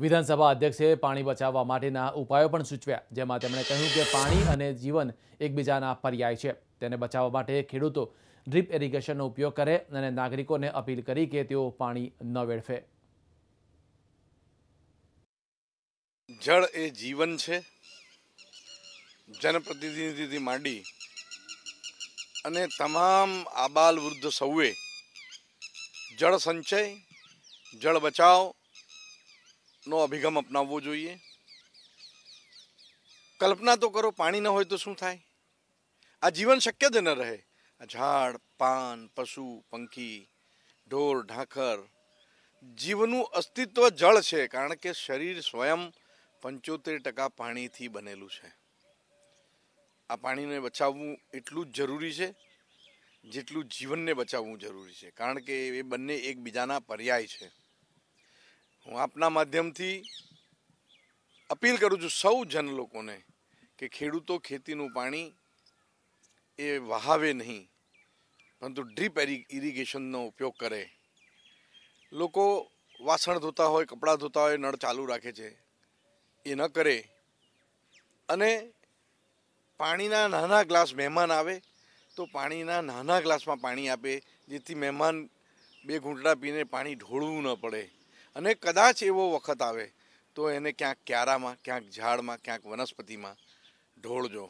વિધાનસભા અધ્યક્ષે પાણી બચાવવા માટેના ઉપાયો પણ સૂચવ્યા, જેમાં તેમણે કહ્યું કે પાણી અને જીવન એકબીજાના પર્યાય છે. તેને બચાવવા માટે ખેડૂતો ડ્રીપ ઇરિગેશનનો ઉપયોગ કરે અને નાગરિકોને અપીલ કરી કે તેઓ પાણી ન વેડફે. જળ એ જીવન છે. જનપ્રતિનિધિથી માંડી અને તમામ આબાલ વૃદ્ધ સૌએ જળ સંચય, જળ બચાવનો અભિગમ અપનાવવો જોઈએ. કલ્પના તો કરો પાણી ન હોય તો શું થાય? આ જીવન શક્ય જ ન રહે. ઝાડ, પાન, પશુ, પંખી, ઢોર, ઢાંખર. જીવનું અસ્તિત્વ જળ છે, કારણ કે શરીર સ્વયં પંચોતેર ટકા પાણીથી બનેલું છે. આ પાણીને બચાવવું એટલું જ જરૂરી છે, જેટલું જીવનને બચાવવું જરૂરી છે, કારણ કે એ બંને એકબીજાના પર્યાય છે. હું આપના માધ્યમથી અપીલ કરું છું સૌ જન લોકોને કે ખેડૂતો ખેતીનું પાણી એ વહાવે નહીં, પરંતુ ડ્રીપ ઇરિગેશનનો ઉપયોગ કરે. લોકો વાસણ ધોતા હોય, કપડાં ધોતા હોય, નળ ચાલુ રાખે છે, એ ન કરે. અને પાણીના નાના ગ્લાસ મહેમાન આવે, તો પાણીના નાના ગ્લાસમાં પાણી આપે, જેથી મહેમાન બે ઘૂંટડા પીને પાણી ઢોળવું ન પડે. અને કદાચ એવો વખત આવે તો એને ક્યાંક ક્યારામાં ક્યાંક ઝાડમાં ક્યાંક વનસ્પતિમાં ઢોળજો.